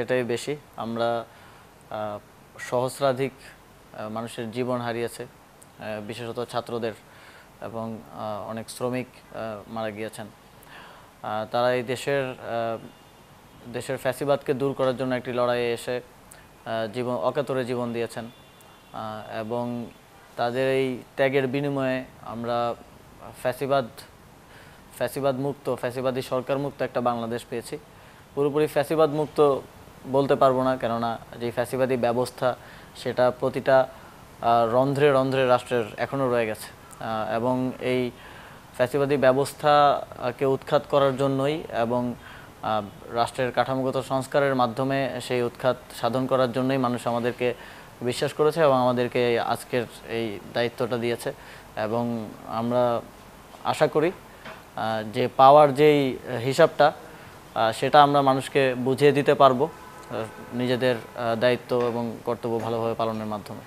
এটাই বেশি। আমরা সহস্রাধিক মানুষের জীবন হারিয়েছে বিশেষত ছাত্রদের এবং অনেক শ্রমিক মারা গিয়েছেন। তারা এই দেশের দেশের ফ্যাসিবাদকে দূর করার জন্য একটি লড়াইয়ে এসে জীবন, অকাতরে জীবন দিয়েছেন। এবং তাদের এই ত্যাগের বিনিময়ে আমরা ফ্যাসিবাদ ফ্যাসিবাদ মুক্ত ফ্যাসিবাদী সরকার মুক্ত একটা বাংলাদেশ পেয়েছি। পুরোপুরি ফ্যাসিবাদ মুক্ত বলতে পারব না, কেননা যে ফ্যাসিবাদী ব্যবস্থা সেটা প্রতিটা রন্ধ্রে রন্ধ্রে রাষ্ট্রের এখনও রয়ে গেছে। এবং এই ফ্যাসিবাদী ব্যবস্থাকে উৎখাত করার জন্যই এবং রাষ্ট্রের কাঠামোগত সংস্কারের মাধ্যমে সেই উৎখাত সাধন করার জন্যই মানুষ আমাদেরকে বিশ্বাস করেছে এবং আমাদেরকে আজকের এই দায়িত্বটা দিয়েছে। এবং আমরা আশা করি যে পাওয়ার যেই হিসাবটা সেটা আমরা মানুষকে বুঝিয়ে দিতে পারব নিজেদের দায়িত্ব এবং কর্তব্য ভালোভাবে পালনের মাধ্যমে।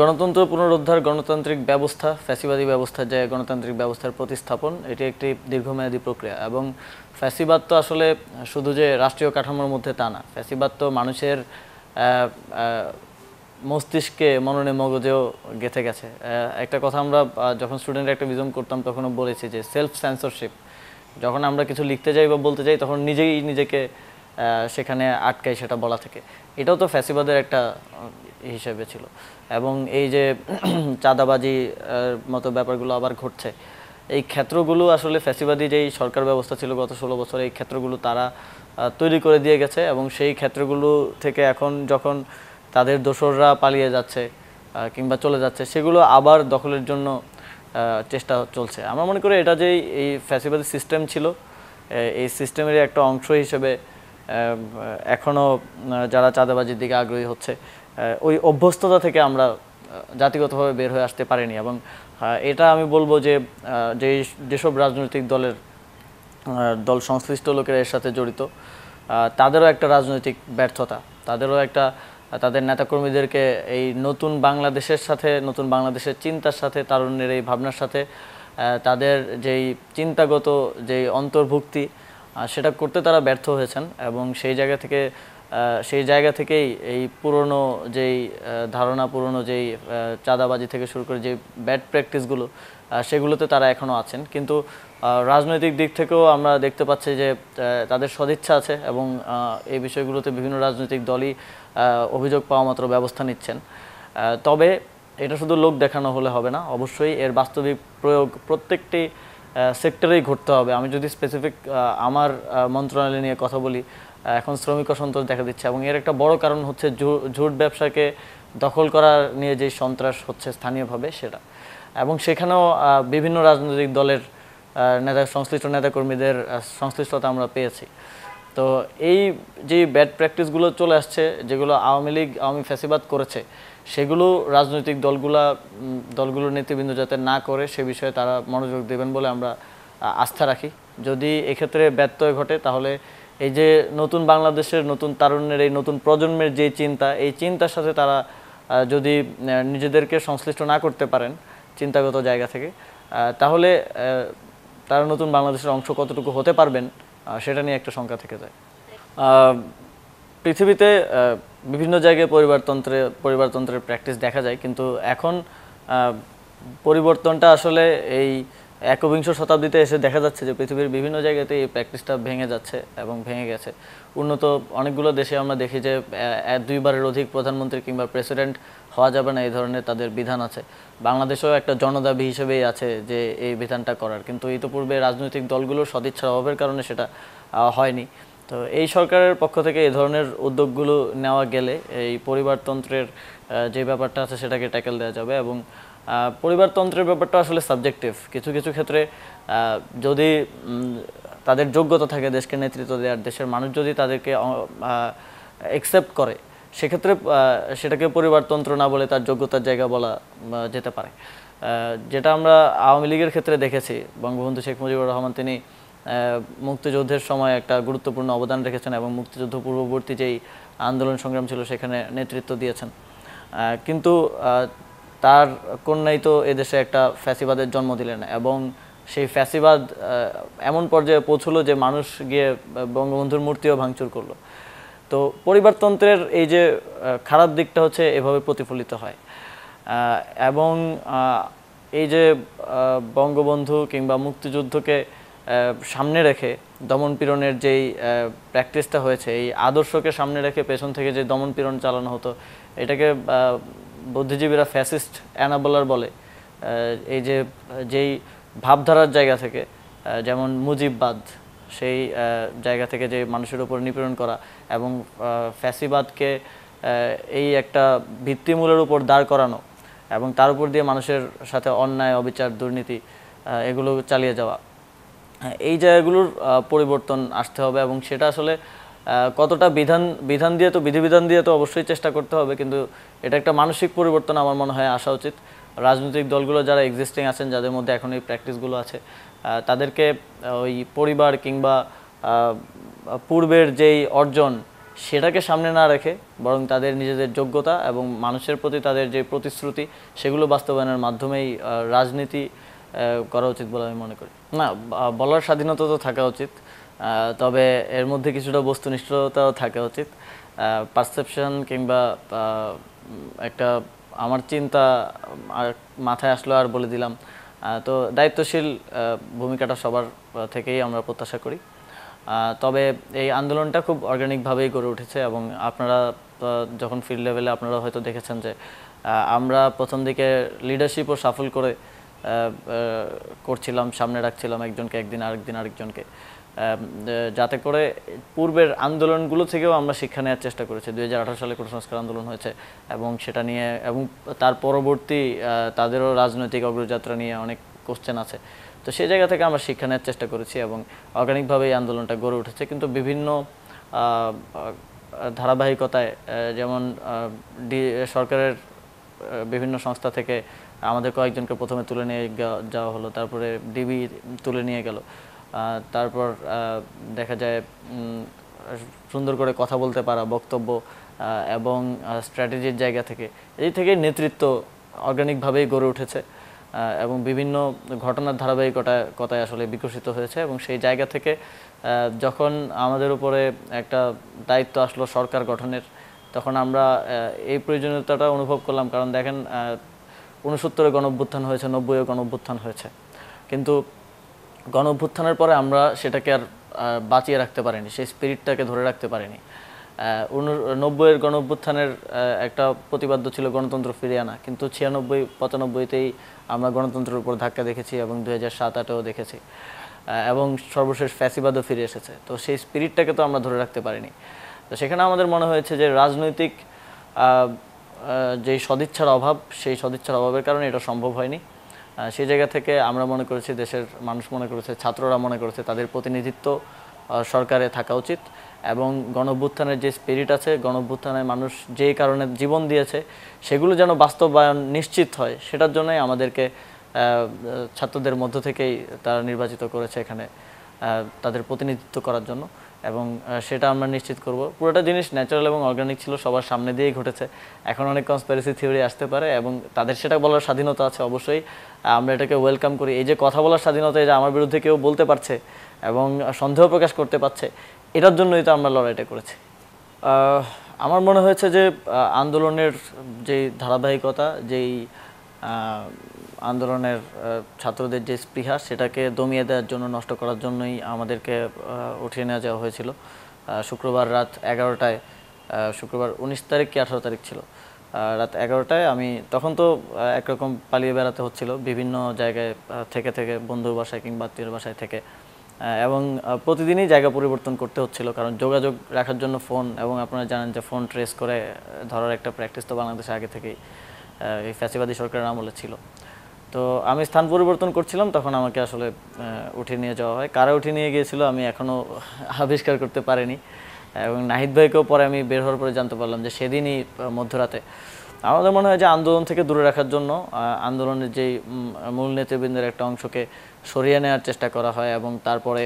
গণতন্ত্র পুনরুদ্ধার, গণতান্ত্রিক ব্যবস্থা, ফ্যাসিবাদী ব্যবস্থা যে গণতান্ত্রিক ব্যবস্থার প্রতিস্থাপন, এটি একটি দীর্ঘমেয়াদী প্রক্রিয়া এবং ফ্যাসিবাদ তো আসলে শুধু যে রাষ্ট্রীয় কাঠামোর মধ্যে তা না, ফ্যাসিবাদ তো মানুষের মস্তিষ্কে মননে মগজেও গেঁথে গেছে। একটা কথা আমরা যখন স্টুডেন্ট একটা ভিজন করতাম তখনও বলেছি যে সেলফ সেন্সরশিপ যখন আমরা কিছু লিখতে যাই বা বলতে যাই, তখন নিজেই নিজেকে সেখানে আটকাই সেটা বলা থেকে। এটাও তো ফ্যাসিবাদের একটা হিসেবে ছিল। এবং এই যে চাঁদাবাজি মতো ব্যাপারগুলো আবার ঘটছে, এই ক্ষেত্রগুলো আসলে ফ্যাসিবাদী যেই সরকার ব্যবস্থা ছিল গত ষোলো বছর, এই ক্ষেত্রগুলো তারা তৈরি করে দিয়ে গেছে এবং সেই ক্ষেত্রগুলো থেকে এখন যখন তাদের দোসররা পালিয়ে যাচ্ছে কিংবা চলে যাচ্ছে, সেগুলো আবার দখলের জন্য চেষ্টা চলছে। আমরা মনে করি এটা যে এই ফ্যাসিবাদী সিস্টেম ছিল এই সিস্টেমেরই একটা অংশ হিসেবে আহ, এখনও যারা চাঁদাবাজির দিকে আগ্রহী হচ্ছে ওই অভ্যস্ততা থেকে আমরা জাতিগতভাবে বের হয়ে আসতে পারিনি এবং এটা আমি বলব যে যে যেসব রাজনৈতিক দলের দল সংশ্লিষ্ট লোকেরা এর সাথে জড়িত তাদেরও একটা রাজনৈতিক ব্যর্থতা তাদেরও একটা তাদের নেতাকর্মীদেরকে এই নতুন বাংলাদেশের সাথে, নতুন বাংলাদেশের চিন্তার সাথে, তারুণ্যের এই ভাবনার সাথে তাদের যেই চিন্তাগত যেই অন্তর্ভুক্তি সেটা করতে তারা ব্যর্থ হয়েছেন এবং সেই জায়গা থেকে সেই জায়গা থেকেই এই পুরনো যেই ধারণা, পুরনো যেই চাঁদাবাজি থেকে শুরু করে যে ব্যাড প্র্যাকটিসগুলো সেগুলোতে তারা এখনও আছেন। কিন্তু রাজনৈতিক দিক থেকেও আমরা দেখতে পাচ্ছি যে তাদের সদিচ্ছা আছে এবং এই বিষয়গুলোতে বিভিন্ন রাজনৈতিক দলই অভিযোগ পাওয়া মাত্র ব্যবস্থা নিচ্ছেন। তবে এটা শুধু লোক দেখানো হলে হবে না, অবশ্যই এর বাস্তবিক প্রয়োগ প্রত্যেকটি সেক্টরেই ঘটতে হবে। আমি যদি স্পেসিফিক আমার মন্ত্রণালয় নিয়ে কথা বলি এখন শ্রমিক অসন্তোষ দেখা দিচ্ছে এবং এর একটা বড় কারণ হচ্ছে ঝুট ব্যবসাকে দখল করার নিয়ে যে সন্ত্রাস হচ্ছে স্থানীয়ভাবে সেটা। এবং সেখানেও বিভিন্ন রাজনৈতিক দলের নেতা, সংশ্লিষ্ট নেতাকর্মীদের সংশ্লিষ্টতা আমরা পেয়েছি। তো এই যে ব্যাড প্র্যাকটিসগুলো চলে আসছে, যেগুলো আওয়ামী লীগ, আওয়ামী ফ্যাসিবাদ করেছে, সেগুলো রাজনৈতিক দলগুলা দলগুলোর নেতৃবৃন্দ যাতে না করে, সে বিষয়ে তারা মনোযোগ দেবেন বলে আমরা আস্থা রাখি। যদি এক্ষেত্রে ব্যত্যয় ঘটে, তাহলে এই যে নতুন বাংলাদেশের, নতুন তারুণ্যের, এই নতুন প্রজন্মের যে চিন্তা, এই চিন্তার সাথে তারা যদি নিজেদেরকে সংশ্লিষ্ট না করতে পারেন চিন্তাগত জায়গা থেকে তাহলে তারা নতুন বাংলাদেশের অংশ কতটুকু হতে পারবেন সেটা নিয়ে একটা শঙ্কা থেকে যায়। পৃথিবীতে বিভিন্ন জায়গায় পরিবারতন্ত্রে, পরিবারতন্ত্রের প্র্যাকটিস দেখা যায়, কিন্তু এখন পরিবর্তনটা আসলে এই একবিংশ শতাব্দীতে এসে দেখা যাচ্ছে যে পৃথিবীর বিভিন্ন জায়গাতে এই প্র্যাকটিসটা ভেঙে যাচ্ছে এবং ভেঙে গেছে। উন্নত অনেকগুলো দেশে আমরা দেখি যে দুইবারের অধিক প্রধানমন্ত্রী কিংবা প্রেসিডেন্ট হওয়া যাবে না এই ধরনের তাদের বিধান আছে। বাংলাদেশেও একটা জনদাবি হিসেবেই আছে যে এই বিধানটা করার। কিন্তু ইতিপূর্বে রাজনৈতিক দলগুলোর সদিচ্ছার অভাবের কারণে সেটা হয়নি। তো এই সরকারের পক্ষ থেকে এই ধরনের উদ্যোগগুলো নেওয়া গেলে এই পরিবারতন্ত্রের যে ব্যাপারটা আছে সেটাকে ট্যাকেল দেওয়া যাবে এবং পরিবারতন্ত্রের ব্যাপারটা আসলে সাবজেক্টিভ কিছু কিছু ক্ষেত্রে যদি তাদের যোগ্যতা থাকে দেশকে নেতৃত্ব দেওয়ার, দেশের মানুষ যদি তাদেরকে অ্যাকসেপ্ট করে, সেক্ষেত্রে সেটাকে পরিবারতন্ত্র না বলে তার যোগ্যতার জায়গা বলা যেতে পারে। যেটা আমরা আওয়ামী লীগের ক্ষেত্রে দেখেছি, বঙ্গবন্ধু শেখ মুজিবুর রহমান তিনি মুক্তিযুদ্ধের সময় একটা গুরুত্বপূর্ণ অবদান রেখেছেন এবং মুক্তিযুদ্ধ পূর্ববর্তী যেই আন্দোলন সংগ্রাম ছিল সেখানে নেতৃত্ব দিয়েছেন। কিন্তু তার কন্যাই তো এদেশে একটা ফ্যাসিবাদের জন্ম দিলেন এবং সেই ফ্যাসিবাদ এমন পর্যায়ে পৌঁছলো যে মানুষ গিয়ে বঙ্গবন্ধুর মূর্তিও ভাঙচুর করল। তো পরিবারতন্ত্রের এই যে খারাপ দিকটা হচ্ছে এভাবে প্রতিফলিত হয়। এবং এই যে বঙ্গবন্ধু কিংবা মুক্তিযুদ্ধকে সামনে রেখে দমন পীড়নের যেই প্র্যাকটিসটা হয়েছে, এই আদর্শকে সামনে রেখে পেছন থেকে যে দমন পীড়ন চালানো হতো, এটাকে বুদ্ধিজীবীরা ফ্যাসিস্ট অ্যানাবলার বলে। এই যে, যেই ভাবধারার জায়গা থেকে যেমন মুজিববাদ, সেই জায়গা থেকে যে মানুষের উপর নিপীড়ন করা এবং ফ্যাসিবাদকে এই একটা ভিত্তিমূলের উপর দাঁড় করানো এবং তার উপর দিয়ে মানুষের সাথে অন্যায়, অবিচার, দুর্নীতি এগুলো চালিয়ে যাওয়া। এই জায়গাগুলোর পরিবর্তন আসতে হবে এবং সেটা আসলে কতটা বিধান বিধান দিয়ে তো, বিধিবিধান দিয়ে তো অবশ্যই চেষ্টা করতে হবে, কিন্তু এটা একটা মানসিক পরিবর্তন আমার মনে হয় আসা উচিত। রাজনৈতিক দলগুলো যারা এক্সিস্টিং আছেন, যাদের মধ্যে এখন এই প্র্যাকটিসগুলো আছে তাদেরকে ওই পরিবার কিংবা পূর্বের যেই অর্জন, সেটাকে সামনে না রেখে বরং তাদের নিজেদের যোগ্যতা এবং মানুষের প্রতি তাদের যে প্রতিশ্রুতি, সেগুলো বাস্তবায়নের মাধ্যমেই রাজনীতি করা উচিত বলে আমি মনে করি। না বলার স্বাধীনতা তো থাকা উচিত। তবে এর মধ্যে কিছুটা বস্তুনিষ্ঠতাও থাকা উচিত। পারসেপশন কিংবা একটা আমার চিন্তা আর মাথায় আসলো আর বলে দিলাম। তো দায়িত্বশীল ভূমিকাটা সবার থেকেই আমরা প্রত্যাশা করি। তবে এই আন্দোলনটা খুব অর্গানিকভাবেই গড়ে উঠেছে এবং আপনারা যখন ফিল্ড লেভেলে আপনারা হয়তো দেখেছেন যে আমরা প্রথম দিকে লিডারশিপও সাফল করে করছিলাম, সামনে রাখছিলাম একজনকে একদিন আরেকদিন আরেকজনকে। যাতে করে পূর্বের আন্দোলনগুলো থেকেও আমরা শিক্ষা নেওয়ার চেষ্টা করেছি। দু হাজার আঠেরো সালে কুসংস্কার আন্দোলন হয়েছে এবং সেটা নিয়ে এবং তার পরবর্তী তাদেরও রাজনৈতিক অগ্রযাত্রা নিয়ে অনেক কোশ্চেন আছে। তো সেই জায়গা থেকে আমরা শিক্ষা নেওয়ার চেষ্টা করেছি এবং অর্গানিকভাবে এই আন্দোলনটা গড়ে উঠেছে। কিন্তু বিভিন্ন ধারাবাহিকতায় যেমন সরকারের বিভিন্ন সংস্থা থেকে আমাদের কয়েকজনকে প্রথমে তুলে নিয়ে যাওয়া হলো। তারপরে ডিবি তুলে নিয়ে গেল। তারপর দেখা যায় সুন্দর করে কথা বলতে পারা, বক্তব্য এবং স্ট্র্যাটেজির জায়গা থেকে। এই থেকে নেতৃত্ব অর্গানিকভাবেই গড়ে উঠেছে এবং বিভিন্ন ঘটনার ধারাবাহিকতায় কথায় আসলে বিকশিত হয়েছে, এবং সেই জায়গা থেকে যখন আমাদের উপরে একটা দায়িত্ব আসলো সরকার গঠনের, তখন আমরা এই প্রয়োজনীয়তাটা অনুভব করলাম। কারণ দেখেন উনসত্তরে গণ অভ্যুত্থান হয়েছে, নব্বইয়ে গণ অভ্যুত্থান হয়েছে। কিন্তু গণ অভ্যুত্থানের পরে আমরা সেটাকে আর বাঁচিয়ে রাখতে পারিনি, সেই স্পিরিটটাকে ধরে রাখতে পারিনি। নব্বইয়ের গণ অভ্যুত্থানের একটা প্রতিবাদ্য ছিল গণতন্ত্র ফিরিয়ে আনা, কিন্তু ছিয়ানব্বই, পঁচানব্বইতেই আমরা গণতন্ত্রের উপর ধাক্কা দেখেছি এবং দুই হাজার সাত, আটেও দেখেছি। এবং সর্বশেষ ফ্যাসিবাদও ফিরে এসেছে। তো সেই স্পিরিটটাকে তো আমরা ধরে রাখতে পারিনি। তো সেখানে আমাদের মনে হয়েছে যে রাজনৈতিক যেই সদিচ্ছার অভাব, সেই সদিচ্ছার অভাবের কারণে এটা সম্ভব হয়নি। সেই জায়গা থেকে আমরা মনে করেছি, দেশের মানুষ মনে করেছে, ছাত্ররা মনে করেছে তাদের প্রতিনিধিত্ব সরকারে থাকা উচিত এবং গণঅভ্যুত্থানের যে স্পিরিট আছে গণঅভ্যুত্থানে মানুষ যেই কারণে জীবন দিয়েছে, সেগুলো যেন বাস্তবায়ন নিশ্চিত হয়, সেটার জন্যই আমাদেরকে ছাত্রদের মধ্য থেকেই তারা নির্বাচিত করেছে এখানে তাদের প্রতিনিধিত্ব করার জন্য। এবং সেটা আমরা নিশ্চিত করব। পুরোটা জিনিস ন্যাচারাল এবং অর্গানিক ছিল, সবার সামনে দিয়েই ঘটেছে। এখন অনেক কনস্পারেসি থিওরি আসতে পারে এবং তাদের সেটা বলার স্বাধীনতা আছে অবশ্যই। আমরা এটাকে ওয়েলকাম করি। এই যে কথা বলার স্বাধীনতা যে আমার বিরুদ্ধে কেউ বলতে পারছে এবং সন্দেহ প্রকাশ করতে পারছে, এটার জন্যই তো আমরা লড়াইটা করেছি। আমার মনে হয়েছে যে আন্দোলনের যেই ধারাবাহিকতা, যেই আন্দোলনের ছাত্রদের যে স্পৃহা, সেটাকে দমিয়ে দেওয়ার জন্য, নষ্ট করার জন্যই আমাদেরকে উঠিয়ে নেওয়া যাওয়া হয়েছিল। শুক্রবার রাত এগারোটায় শুক্রবার উনিশ তারিখ কি আঠারো তারিখ ছিল? রাত এগারোটায় আমি, তখন তো একরকম পালিয়ে বেড়াতে হচ্ছিল, বিভিন্ন জায়গায় থেকে থেকে, বন্ধুর বাসায় কিংবা আত্মীয়র বাসায় থেকে। এবং প্রতিদিনই জায়গা পরিবর্তন করতে হচ্ছিল, কারণ যোগাযোগ রাখার জন্য ফোন, এবং আপনারা জানেন যে ফোন ট্রেস করে, ধরার একটা প্র্যাকটিস তো বাংলাদেশে আগে থেকেই এই ফ্যাসিবাদী সরকারের আমলে ছিল। তো আমি স্থান পরিবর্তন করছিলাম, তখন আমাকে আসলে উঠে নিয়ে যাওয়া হয়। কারা উঠে নিয়ে গিয়েছিল আমি এখনও আবিষ্কার করতে পারিনি। এবং নাহিদ ভাইকেও পরে আমি বের হওয়ার পরে জানতে পারলাম যে সেদিনই মধ্যরাতে। আমাদের মনে হয় যে আন্দোলন থেকে দূরে রাখার জন্য আন্দোলনের যেই মূল নেতৃবৃন্দের একটা অংশকে সরিয়ে নেওয়ার চেষ্টা করা হয় এবং তারপরে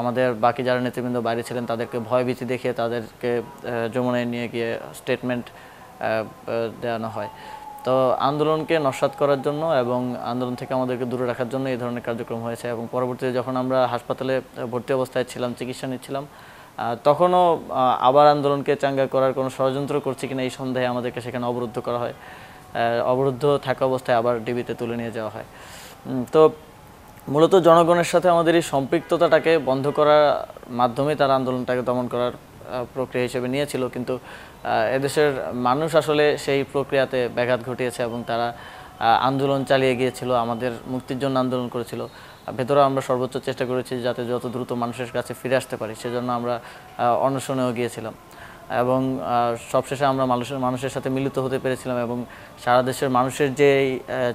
আমাদের বাকি যারা নেতৃবৃন্দ বাইরে ছিলেন, তাদেরকে ভয়ভীতি দেখিয়ে তাদেরকে যমুনায় নিয়ে গিয়ে স্টেটমেন্ট দেওয়ানো হয়। তো আন্দোলনকে নস্বাত করার জন্য এবং আন্দোলন থেকে আমাদেরকে দূরে রাখার জন্য এই ধরনের কার্যক্রম হয়েছে এবং পরবর্তীতে যখন আমরা হাসপাতালে ভর্তি অবস্থায় ছিলাম, চিকিৎসা নিচ্ছিলাম তখনও আবার আন্দোলনকে চাঙ্গা করার কোনো ষড়যন্ত্র করছে কিনা এই সন্দেহে আমাদেরকে সেখানে অবরুদ্ধ করা হয়। অবরুদ্ধ থাকা অবস্থায় আবার ডিবিতে তুলে নিয়ে যাওয়া হয়। তো মূলত জনগণের সাথে আমাদের এই সম্পৃক্ততাটাকে বন্ধ করার মাধ্যমে তারা আন্দোলনটাকে দমন করার প্রক্রিয়া হিসেবে নিয়েছিল, কিন্তু এদেশের মানুষ আসলে সেই প্রক্রিয়াতে ব্যাঘাত ঘটিয়েছে এবং তারা আন্দোলন চালিয়ে গিয়েছিল, আমাদের মুক্তির জন্য আন্দোলন করেছিল। ভেতরে আমরা সর্বোচ্চ চেষ্টা করেছি যাতে যত দ্রুত মানুষের কাছে ফিরে আসতে পারি, সেজন্য আমরা অনশনেও গিয়েছিলাম। এবং সবশেষে আমরা মানুষের মানুষের সাথে মিলিত হতে পেরেছিলাম এবং সারা দেশের মানুষের যে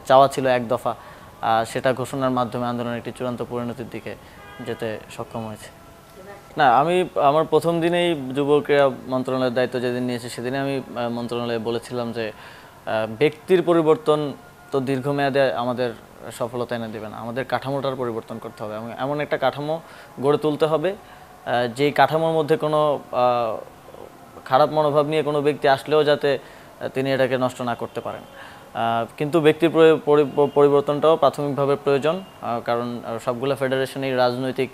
চাওয়া ছিল এক দফা সেটা ঘোষণার মাধ্যমে আন্দোলনের একটি চূড়ান্ত পরিণতির দিকে যেতে সক্ষম হয়েছে। না, আমি, আমার প্রথম দিনেই যুব ক্রীড়া মন্ত্রণালয়ের দায়িত্ব যেদিন নিয়েছি সেদিনে আমি মন্ত্রণালয়ে বলেছিলাম যে ব্যক্তির পরিবর্তন তো দীর্ঘমেয়াদে আমাদের সফলতা এনে দেবে না। আমাদের কাঠামোটার পরিবর্তন করতে হবে এমন একটা কাঠামো গড়ে তুলতে হবে যেই কাঠামোর মধ্যে কোনো খারাপ মনোভাব নিয়ে কোনো ব্যক্তি আসলেও যাতে তিনি এটাকে নষ্ট না করতে পারেন। কিন্তু ব্যক্তির পরি- পরি- পরিবর্তনটাও প্রাথমিকভাবে প্রয়োজন কারণ সবগুলো ফেডারেশনই রাজনৈতিক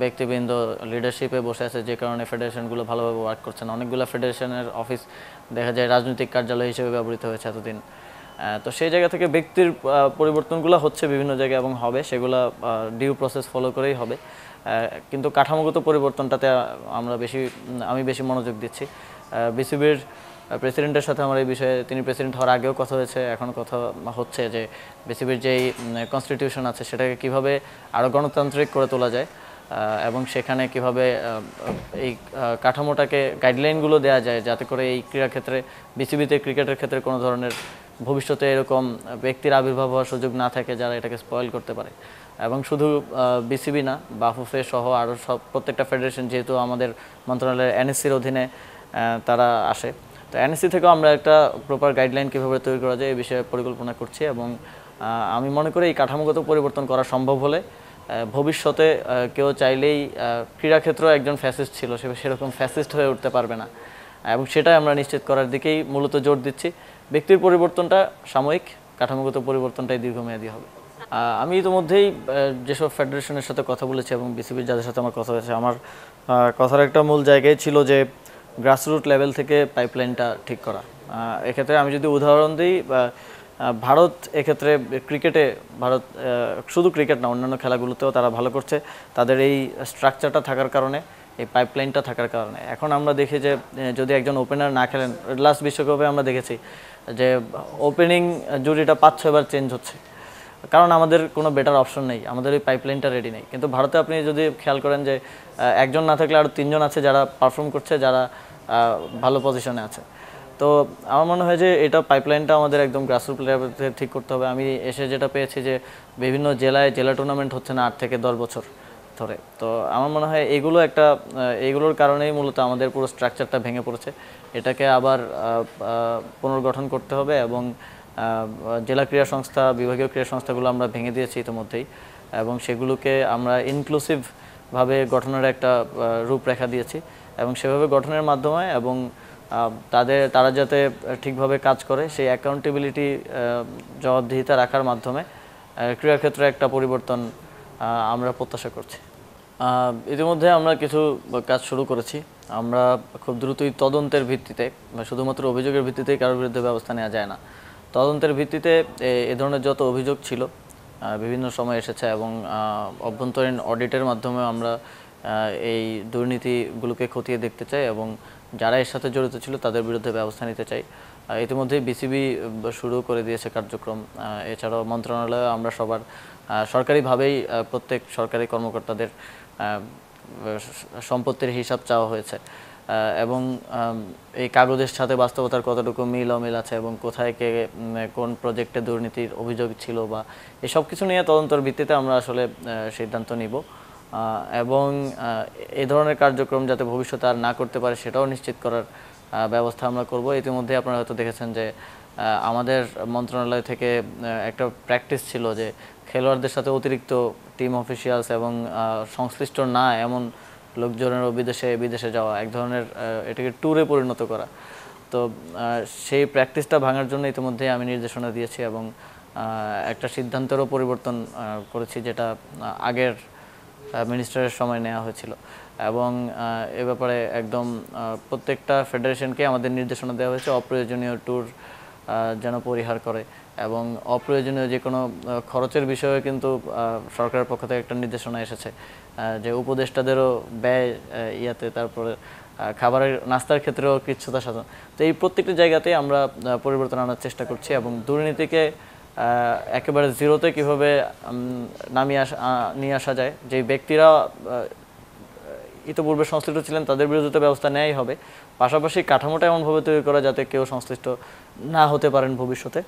ব্যক্তিবৃন্দ লিডারশিপে বসে আছে, যে কারণে ফেডারেশনগুলো ভালোভাবে ওয়ার্ক করছে না। অনেকগুলো ফেডারেশনের অফিস দেখা যায় রাজনৈতিক কার্যালয় হিসেবে ব্যবহৃত হয়েছে এতদিন। তো সেই জায়গা থেকে ব্যক্তির পরিবর্তনগুলো হচ্ছে বিভিন্ন জায়গায় এবং হবে, সেগুলো ডিউ প্রসেস ফলো করেই হবে। কিন্তু কাঠামোগত পরিবর্তনটাতে আমরা বেশি, আমি বেশি মনোযোগ দিচ্ছি। বিসিবির প্রেসিডেন্টের সাথে আমার এই বিষয়ে, তিনি প্রেসিডেন্ট হওয়ার আগেও কথা হয়েছে, এখন কথা হচ্ছে যে বিসিবির যেই কনস্টিটিউশন আছে, সেটাকে কীভাবে আরও গণতান্ত্রিক করে তোলা যায়। এবং সেখানে কীভাবে এই কাঠামোটাকে গাইডলাইনগুলো দেওয়া যায় যাতে করে এই ক্রীড়াক্ষেত্রে বিসিবিতে ক্রিকেটের ক্ষেত্রে কোনো ধরনের ভবিষ্যতে এরকম ব্যক্তির আবির্ভাব হওয়ার সুযোগ না থাকে যারা এটাকে স্পয়েল করতে পারে। এবং শুধু বিসিবি না, বাফুফে সহ আরও সব, প্রত্যেকটা ফেডারেশন যেহেতু আমাদের মন্ত্রণালয়ের এনএসসির অধীনে তারা আসে। তো এনএসসি থেকেও আমরা একটা প্রপার গাইডলাইন কীভাবে তৈরি করা যায় এই বিষয়ে পরিকল্পনা করছি এবং আমি মনে করি এই কাঠামোগত পরিবর্তন করা সম্ভব হলে ভবিষ্যতে কেউ চাইলেই ক্রীড়াক্ষেত্র একজন ফ্যাসিস্ট ছিল, সে সেরকম ফ্যাসিস্ট হয়ে উঠতে পারবে না। এবং সেটাই আমরা নিশ্চিত করার দিকেই মূলত জোর দিচ্ছি। ব্যক্তির পরিবর্তনটা সাময়িক, কাঠামোগত পরিবর্তনটাই দীর্ঘমেয়াদী হবে। আমি ইতিমধ্যেই যেসব ফেডারেশনের সাথে কথা বলেছি এবং বিসিবির যাদের সাথে আমার কথা হয়েছে, আমার কথার একটা মূল জায়গায় ছিল যে গ্রাসরুট লেভেল থেকে পাইপলাইনটা ঠিক করা। এক্ষেত্রে আমি যদি উদাহরণ দিই ভারত এক্ষেত্রে ক্রিকেটে, ভারত শুধু ক্রিকেট না, অন্যান্য খেলাগুলোতেও তারা ভালো করছে। তাদের এই স্ট্রাকচারটা থাকার কারণে, এই পাইপলাইনটা থাকার কারণে। এখন আমরা দেখি যে যদি একজন ওপেনার না খেলেন লাস্ট বিশ্বকাপে আমরা দেখেছি যে ওপেনিং জুরিটা পাঁচ ছয়বার চেঞ্জ হচ্ছে। কারণ আমাদের কোনো বেটার অপশন নেই, আমাদের ওই পাইপলাইনটা রেডি নেই। কিন্তু ভারতে আপনি যদি খেয়াল করেন যে একজন না থাকলে আরও তিনজন আছে যারা পারফর্ম করছে, যারা ভালো পজিশনে আছে। তো আমার মনে হয় যে এটা পাইপলাইনটা আমাদের একদম গ্রাসরুট লেভেলে ঠিক করতে হবে। আমি এসে যেটা পেয়েছি যে বিভিন্ন জেলায় জেলা টুর্নামেন্ট হচ্ছে না আট থেকে দশ বছর ধরে। তো আমার মনে হয় এগুলো একটা আহ, এইগুলোর কারণেই মূলত আমাদের পুরো স্ট্রাকচারটা ভেঙে পড়েছে। এটাকে আবার পুনর্গঠন করতে হবে এবং জেলা ক্রীড়া সংস্থা বিভাগীয় ক্রীড়া সংস্থাগুলো আমরা ভেঙে দিয়েছি ইতিমধ্যেই এবং সেগুলোকে আমরা ইনক্লুসিভভাবে গঠনের একটা রূপরেখা দিয়েছি এবং সেভাবে গঠনের মাধ্যমে এবং তাদের, তারা যাতে ঠিকভাবে কাজ করে, সেই অ্যাকাউন্টেবিলিটি জবাবদিহিতা রাখার মাধ্যমে ক্রীড়াক্ষেত্রে একটা পরিবর্তন আমরা প্রত্যাশা করছি। ইতিমধ্যে আমরা কিছু কাজ শুরু করেছি। আমরা খুব দ্রুতই তদন্তের ভিত্তিতে, শুধুমাত্র অভিযোগের ভিত্তিতেই কারোর বিরুদ্ধে ব্যবস্থা নেওয়া যায় না। তদন্তের ভিত্তিতে এ ধরনের যত অভিযোগ ছিল বিভিন্ন সময় এসেছে এবং অভ্যন্তরীণ অডিটের মাধ্যমে আমরা এই দুর্নীতিগুলোকে খতিয়ে দেখতে চাই এবং যারা এর সাথে জড়িত ছিল তাদের বিরুদ্ধে ব্যবস্থা নিতে চাই। ইতিমধ্যে বিসিবি শুরু করে দিয়েছে কার্যক্রম। এছাড়াও মন্ত্রণালয়ে আমরা সবার সরকারিভাবেই প্রত্যেক সরকারি কর্মকর্তাদের সম্পত্তির হিসাব চাওয়া হয়েছে। এবং এই কাগজের সাথে বাস্তবতার কতটুকু মিল অমিল আছে এবং কোথায় কে কোন প্রজেক্টে দুর্নীতির অভিযোগ ছিল বা এই সব কিছু নিয়ে তদন্তর ভিত্তিতে আমরা আসলে সিদ্ধান্ত নিব। এবং এ ধরনের কার্যক্রম যাতে ভবিষ্যতে আর না করতে পারে সেটাও নিশ্চিত করার ব্যবস্থা আমরা করব। ইতিমধ্যে আপনারা হয়তো দেখেছেন যে আমাদের মন্ত্রণালয় থেকে একটা প্র্যাকটিস ছিল যে, খেলোয়াড়দের সাথে অতিরিক্ত টিম অফিসিয়ালস এবং সংশ্লিষ্ট না এমন লোকজনেরও বিদেশে বিদেশে যাওয়া, এক ধরনের এটাকে ট্যুরে পরিণত করা। তো সেই প্র্যাকটিসটা ভাঙার জন্য ইতিমধ্যে আমি নির্দেশনা দিয়েছি এবং একটা সিদ্ধান্তেরও পরিবর্তন করেছি যেটা আগের মিনিস্টারের সময় নেওয়া হয়েছিল। এবং এ ব্যাপারে একদম প্রত্যেকটা ফেডারেশনকে আমাদের নির্দেশনা দেওয়া হয়েছে, অপ্রয়োজনীয় ট্যুর যেন পরিহার করে। এবং অপ্রয়োজনীয় যে কোনো খরচের বিষয়ে কিন্তু সরকারের পক্ষ থেকে একটা নির্দেশনা এসেছে যে উপদেষ্টাদেরও ব্যয় ইয়াতে তারপরে খাবারের, নাস্তার ক্ষেত্রেও কৃচ্ছতা সাধন। তো এই প্রত্যেকটি জায়গাতেই আমরা পরিবর্তন আনার চেষ্টা করছি এবং দুর্নীতিকে একেবারে জিরোতে কীভাবে নামিয়ে আসা নিয়ে আসা যায়। যে ব্যক্তিরা ইতিপূর্বে সংশ্লিষ্ট ছিলেন, তাদের বিরুদ্ধে ব্যবস্থা নেওয়াই হবে। পাশাপাশি কাঠামোটা এমনভাবে তৈরি করা যাতে কেউ সংশ্লিষ্ট না হতে পারেন ভবিষ্যতে,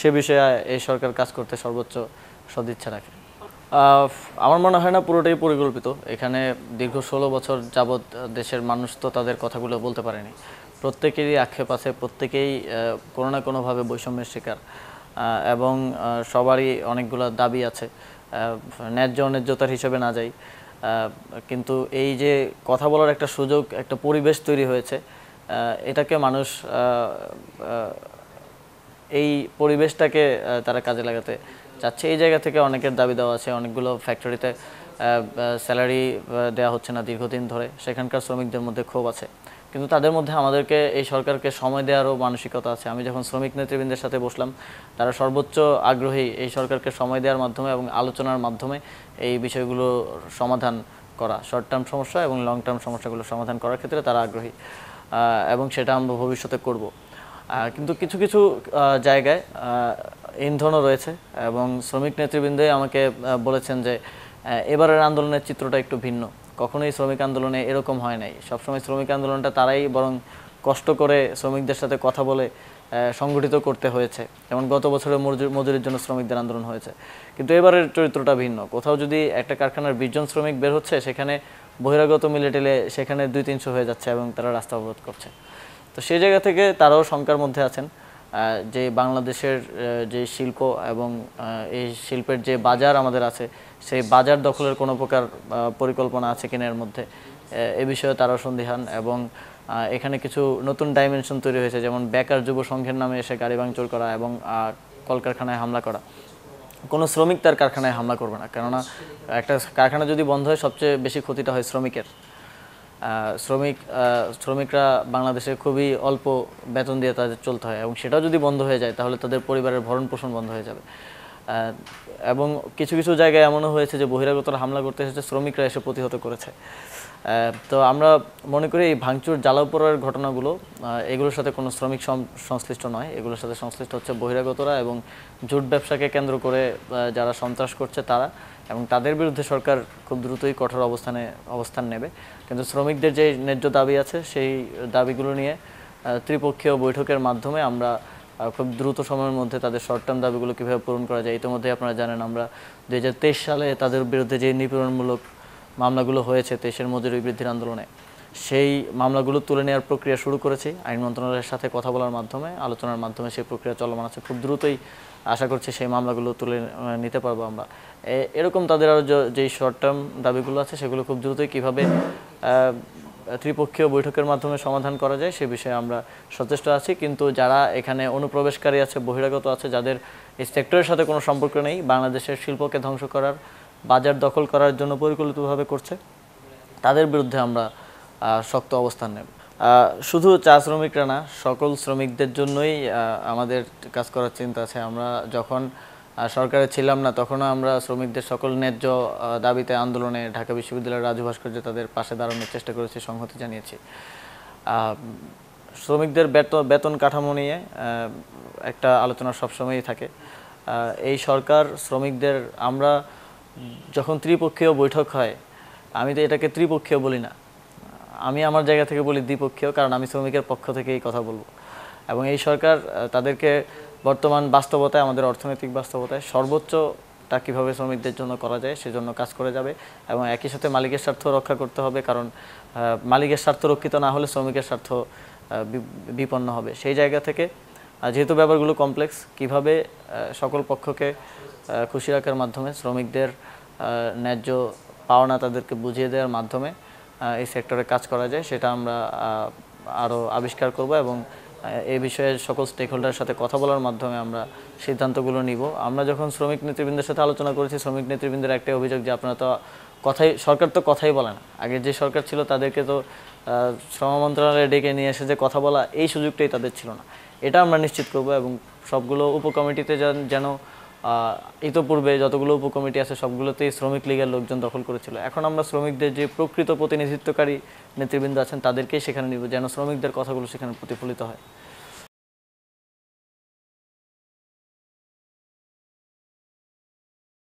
সে বিষয়ে এই সরকার কাজ করতে সর্বোচ্চ সদিচ্ছা রাখে। আমার মনে হয় না পুরোটাই পরিকল্পিত। এখানে দীর্ঘ ষোলো বছর যাবৎ দেশের মানুষ তো তাদের কথাগুলো বলতে পারেনি। প্রত্যেকেরই আক্ষেপ আছে, প্রত্যেকেই কোনো না কোনোভাবে বৈষম্যের শিকার। এবং সবারই অনেকগুলো দাবি আছে। ন্যায্য অন্যায্যতার হিসেবে না যাই। কিন্তু এই যে কথা বলার একটা সুযোগ, একটা পরিবেশ তৈরি হয়েছে এটাকে মানুষ এই পরিবেশটাকে তারা কাজে লাগাতে চাচ্ছে। এই জায়গা থেকে অনেকের দাবি দেওয়া আছে, অনেকগুলো ফ্যাক্টরিতে স্যালারি দেওয়া হচ্ছে না দীর্ঘদিন ধরে। সেখানকার শ্রমিকদের মধ্যে ক্ষোভ আছে। কিন্তু তাদের মধ্যে আমাদেরকে, এই সরকারকে সময় দেওয়ারও মানসিকতা আছে। আমি যখন শ্রমিক নেতৃবৃন্দের সাথে বসলাম, তারা সর্বোচ্চ আগ্রহী এই সরকারকে সময় দেওয়ার মাধ্যমে এবং আলোচনার মাধ্যমে এই বিষয়গুলো সমাধান করা শর্ট টার্ম সমস্যা এবং লং টার্ম সমস্যাগুলো সমাধান করার ক্ষেত্রে তারা আগ্রহী এবং সেটা আমরা ভবিষ্যতে করব। কিন্তু কিছু কিছু জায়গায় ইন্ধনও রয়েছে এবং শ্রমিক নেতৃবৃন্দে আমাকে বলেছেন যে এবারের আন্দোলনের চিত্রটা একটু ভিন্ন। কখনোই শ্রমিক আন্দোলনে এরকম হয় নাই। সবসময় শ্রমিক আন্দোলনটা তারাই বরং কষ্ট করে শ্রমিকদের সাথে কথা বলে সংগঠিত করতে হয়েছে। যেমন গত বছরে মজুর মজুরির জন্য শ্রমিকদের আন্দোলন হয়েছে। কিন্তু এবারের চরিত্রটা ভিন্ন। কোথাও যদি একটা কারখানার বিশজন শ্রমিক বের হচ্ছে, সেখানে বহিরাগত মিলে টেলে সেখানে দুই তিনশো হয়ে যাচ্ছে এবং তারা রাস্তা অবরোধ করছে। তো সেই জায়গা থেকে তারাও শঙ্কার মধ্যে আছেন। যে বাংলাদেশের যে শিল্প এবং এই শিল্পের যে বাজার আমাদের আছে, সেই বাজার দখলের কোনো প্রকার পরিকল্পনা আছে কিনা এর মধ্যে এ বিষয়ে তারা সন্দিহান এবং এখানে কিছু নতুন ডাইমেনশন তৈরি হয়েছে, যেমন বেকার যুব সংঘের নামে এসে গাড়ি ভাঙচুর করা এবং কলকারখানায় হামলা করা। কোনো শ্রমিক তার কারখানায় হামলা করবে না, কেননা একটা কারখানা যদি বন্ধ হয়, সবচেয়ে বেশি ক্ষতিটা হয় শ্রমিকের। শ্রমিক শ্রমিকরা বাংলাদেশে খুবই অল্প বেতন দিয়ে তাদের চলতে হয় এবং সেটাও যদি বন্ধ হয়ে যায়, তাহলে তাদের পরিবারের ভরণ পোষণ বন্ধ হয়ে যাবে। এবং কিছু কিছু জায়গায় এমনও হয়েছে যে বহিরাগতরা হামলা করতে এসেছে, শ্রমিকরা এসে প্রতিহত করেছে। তো আমরা মনে করি এই ভাঙচুর জ্বালাউপোড়ার ঘটনাগুলো এগুলোর সাথে কোনো শ্রমিক সংশ্লিষ্ট নয়। এগুলোর সাথে সংশ্লিষ্ট হচ্ছে বহিরাগতরা এবং জুট ব্যবসাকে কেন্দ্র করে যারা সন্ত্রাস করছে তারা এবং তাদের বিরুদ্ধে সরকার খুব দ্রুতই কঠোর অবস্থানে, অবস্থান নেবে। কিন্তু শ্রমিকদের যে ন্যায্য দাবি আছে, সেই দাবিগুলো নিয়ে ত্রিপক্ষীয় বৈঠকের মাধ্যমে আমরা খুব দ্রুত সময়ের মধ্যে তাদের শর্ট টার্ম দাবিগুলো কীভাবে পূরণ করা যায় ইতিমধ্যে আপনারা জানেন আমরা দু হাজার তেইশ সালে তাদের বিরুদ্ধে যে নিপীড়নমূলক মামলাগুলো হয়েছে তেইশের মজুরি বৃদ্ধির আন্দোলনে। সেই মামলাগুলো তুলে নেওয়ার প্রক্রিয়া শুরু করেছি। আইন মন্ত্রণালয়ের সাথে কথা বলার মাধ্যমে, আলোচনার মাধ্যমে সেই প্রক্রিয়া চলমান আছে। খুব দ্রুতই আশা করছি সেই মামলাগুলো তুলে নিতে পারব আমরা। এরকম তাদের আরও যেই শর্ট টার্ম দাবিগুলো আছে, সেগুলো খুব দ্রুতই কীভাবে ত্রিপক্ষীয় বৈঠকের মাধ্যমে সমাধান করা যায়, সে বিষয়ে আমরা সচেষ্ট আছি। কিন্তু যারা এখানে অনুপ্রবেশকারী আছে, বহিরাগত আছে, যাদের এই সেক্টরের সাথে কোনো সম্পর্ক নেই, বাংলাদেশের শিল্পকে ধ্বংস করার বাজার দখল করার জন্য পরিকল্পিতভাবে করছে। তাদের বিরুদ্ধে আমরা শক্ত অবস্থান নেব। শুধু চা শ্রমিকরা না, সকল শ্রমিকদের জন্যই আমাদের কাজ করার চিন্তা আছে। আমরা যখন সরকারে ছিলাম না, তখনও আমরা শ্রমিকদের সকল ন্যায্য দাবিতে আন্দোলনে ঢাকা বিশ্ববিদ্যালয়ের রাজু ভাস্কর্যে তাদের পাশে দাঁড়ানোর চেষ্টা করেছি, সংহতি জানিয়েছি। শ্রমিকদের বেতন বেতন কাঠামো নিয়ে একটা আলোচনা সবসময়ই থাকে। এই সরকার, শ্রমিকদের আমরা যখন ত্রিপক্ষীয় বৈঠক হয়, আমি তো এটাকে ত্রিপক্ষীয় বলি না। আমি আমার জায়গা থেকে বলি দ্বিপক্ষীয়, কারণ আমি শ্রমিকের পক্ষ থেকে এই কথা বলব। এবং এই সরকার তাদেরকে বর্তমান বাস্তবতায়, আমাদের অর্থনৈতিক বাস্তবতায় সর্বোচ্চটা কীভাবে শ্রমিকদের জন্য করা যায়, সেজন্য কাজ করে যাবে। এবং একই সাথে মালিকের স্বার্থ রক্ষা করতে হবে, কারণ মালিকের স্বার্থ রক্ষিত না হলে শ্রমিকের স্বার্থ বিপন্ন হবে। সেই জায়গা থেকে যেহেতু ব্যাপারগুলো কমপ্লেক্স কীভাবে সকল পক্ষকে খুশি রাখার মাধ্যমে, শ্রমিকদের ন্যায্য পাওনা তাদেরকে বুঝিয়ে দেওয়ার মাধ্যমে এই সেক্টরে কাজ করা যায়, সেটা আমরা আরও আবিষ্কার করব এবং এ বিষয়ে সকল স্টেক হোল্ডারের সাথে কথা বলার মাধ্যমে আমরা সিদ্ধান্তগুলো নিব। আমরা যখন শ্রমিক নেতৃবৃন্দের সাথে আলোচনা করেছি, শ্রমিক নেতৃবৃন্দের একটাই অভিযোগ যে আপনারা তো কথাই, সরকার তো কথাই বলে না। আগে যে সরকার ছিল, তাদেরকে তো শ্রম মন্ত্রণালয়ে ডেকে নিয়ে এসে যে কথা বলা, এই সুযোগটাই তাদের ছিল না। এটা আমরা নিশ্চিত করব এবং সবগুলো উপকমিটিতে যেন- ইতোপূর্বে যতগুলো উপকমিটি আছে, সবগুলোতেই শ্রমিক লীগের লোকজন দখল করেছিল। এখন আমরা শ্রমিকদের যে প্রকৃত প্রতিনিধিত্বকারী নেতৃবৃন্দ আছেন, তাদেরকেই সেখানে নিব, যেন শ্রমিকদের কথাগুলো সেখানে প্রতিফলিত হয়।